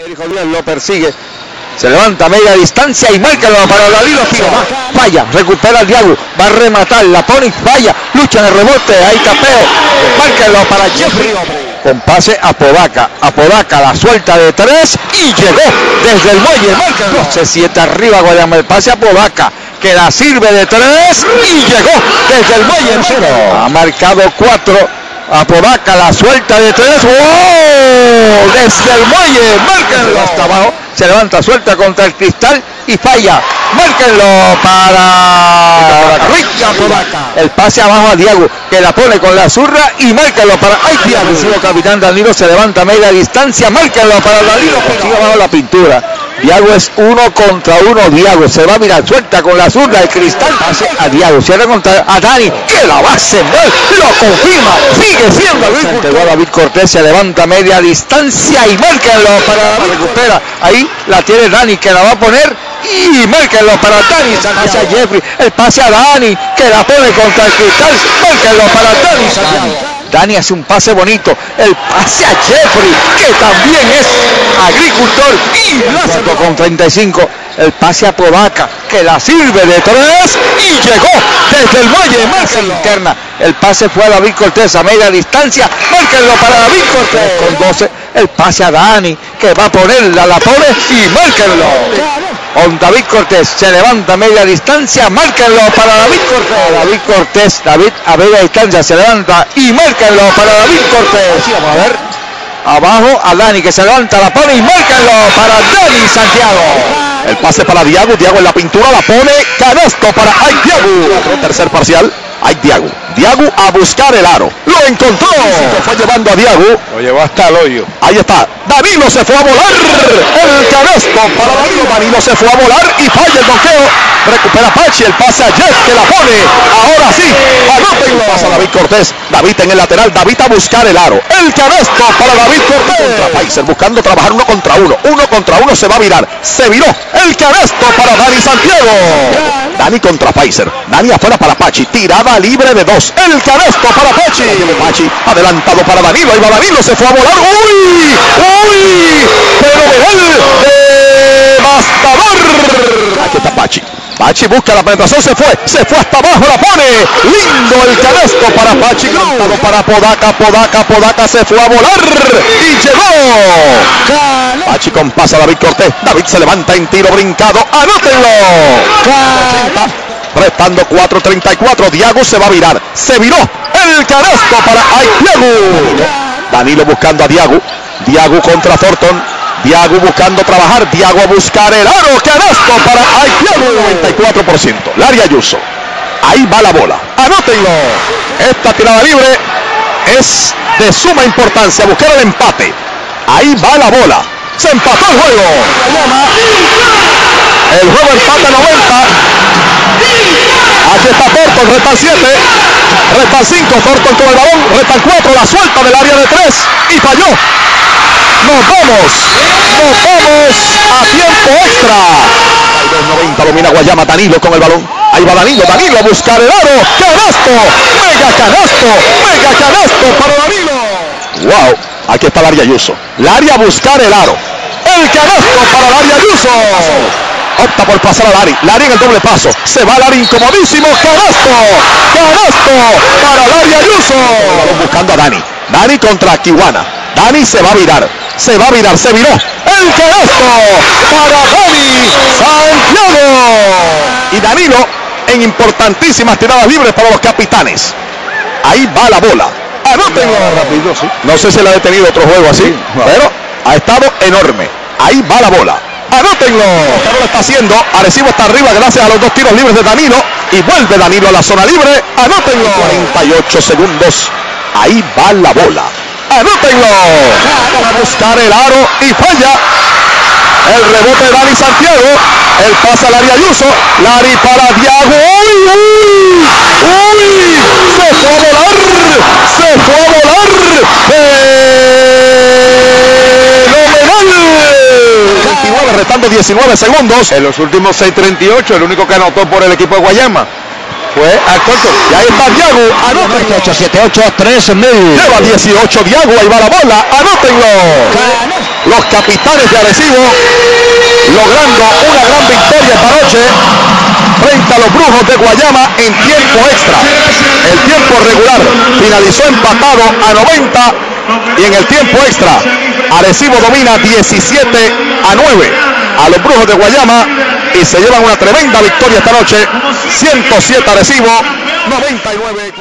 Lo persigue. Se levanta a media distancia y marca para Danilo Figueroa. Falla, recupera el Diago, va a rematar, la pone falla, lucha en el rebote, ahí tapeo. Márcalo para Jeffrey. Con pase a Podaca. A Podaca la suelta de tres y llegó desde el muelle. Se siete arriba, Guayama. El pase a Podaca que la sirve de tres y llegó desde el muelle. Ha marcado cuatro. A Podaca la suelta de tres. ¡Wow! Desde el muelle. Márquenlo hasta abajo. Se levanta, suelta contra el cristal y falla. Márquenlo para Rica Podaca. El pase abajo a Diego que la pone con la zurra y márquenlo para Ay Diego. capitán Danilo se levanta a media distancia. Márquenlo para Danilo. Sigue abajo la pintura. Diago es uno contra uno. Diago se va a mirar, suelta con la zurda. El cristal pase a Diago. Cierra contra a Dani, que la va a sembrar. Lo confirma. Sigue siendo David. David Cortés se levanta media distancia y márquenlo para David. Recupera. Ahí la tiene Dani, que la va a poner. Y márquenlo para Dani. Pase a Jeffrey. El pase a Dani, que la pone contra el cristal. Márquenlo para Dani Santiago. Dani hace un pase bonito. El pase a Jeffrey, que también es agricultor y clásico con 35. El pase a Podaca, que la sirve de tres y llegó desde el muelle. Marca interna. El pase fue a David Cortés a media distancia. Márquenlo para David Cortés con 12. El pase a Dani, que va a ponerla, la pone y márquenlo con David Cortés. Se levanta a media distancia, márquenlo para David Cortés. David Cortés, David a media distancia se levanta y márquenlo para David Cortés. vamos a ver. Abajo a Dani que se levanta, la pone y márquenlo para Dani Santiago. El pase para Diago, Diago en la pintura la pone, canasto para Ay Diago. Tercer parcial. Ay, Diago. Diago a buscar el aro. Lo encontró. Se fue llevando a Diago. Lo llevó hasta el hoyo. Ahí está. Danilo se fue a volar. El canasto para Danilo. Danilo se fue a volar y falla el bloqueo. Recupera Pachi. El pase a Jeff que la pone. Ahora sí. Anótenlo. Pasa David Cortés. David en el lateral. David a buscar el aro. El canasto para David Cortés. Contra Paiser buscando trabajar uno contra uno. Uno contra uno se va a virar. Se viró. El canasto para Dani Santiago. Dani contra Paiser. Dani afuera para Pachi. Tirada libre de dos. El canasto para Pachi. Pachi adelantado para Danilo. Ahí va Danilo, se fue a volar. ¡Uy! ¡Uy! Fenomenal. Devastador. Aquí está Pachi. Pachi busca la penetración, se fue, se fue hasta abajo, la pone. Lindo el canasto para Pachi, levantado para Podaca, Podaca, Podaca se fue a volar y llegó. Pachi con pasa David Cortés. David se levanta en tiro brincado. Anótenlo. Restando 4.34. Diago se va a virar. Se viró el canasto para Diago. Danilo buscando a Diago. Diago contra Thornton. Diago buscando trabajar. Diago a buscar el aro. Canasto para Diago. 94%. Laria Ayuso. Ahí va la bola. Anótenlo. Esta tirada libre es de suma importancia. Buscar el empate. Ahí va la bola. Se empató el juego. El juego empata 90. Aquí está Thornton, resta 7, resta 5, Thornton con el balón, resta 4, la suelta del área de 3 y falló. Nos vamos, nos vamos a tiempo extra. 90 domina Guayama, Danilo con el balón. Ahí va Danilo, Danilo a buscar el aro. Canasto, mega canasto, mega canasto para Danilo. Wow, aquí está Laria Ayuso. Laria a buscar el aro. El canasto para Laria Ayuso opta por pasar a Lari. Lari en el doble paso. Se va Lari incomodísimo. Canasto. Canasto para Lari Ayuso. Buscando a Dani. Dani contra Kiwana. Dani se va a virar. Se va a virar. Se viró. El canasto para Dani Santiago. Y Danilo en importantísimas tiradas libres para los capitanes. Ahí va la bola. No sé si le ha detenido otro juego así, pero ha estado enorme. Ahí va la bola. Anótenlo. lo está haciendo. Arecibo está arriba gracias a los dos tiros libres de Danilo. Y vuelve Danilo a la zona libre. Anótenlo. 48 segundos. Ahí va la bola. Anótenlo. Para buscar el aro y falla. El rebote de Dani Santiago. El pasa a Lari Ayuso. Lari para Diago. ¡Uy, uy! ¡Uy! Se fue a volar. Se fue a volar. restando 19 segundos. En los últimos 6.38, el único que anotó por el equipo de Guayama. Fue al corto. Y ahí está Diago. Anótenlo. 878-3000. Lleva 18 Diago. Ahí va la bola. Anótenlo. Los capitanes de Arecibo logrando una gran victoria esta noche frente a los brujos de Guayama en tiempo extra. El tiempo regular finalizó empatado a 90 y en el tiempo extra Arecibo domina 17 a 9 a los brujos de Guayama y se llevan una tremenda victoria esta noche. 107 Arecibo, 99.